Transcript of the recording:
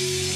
you